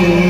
الْمُؤْمِنِينَ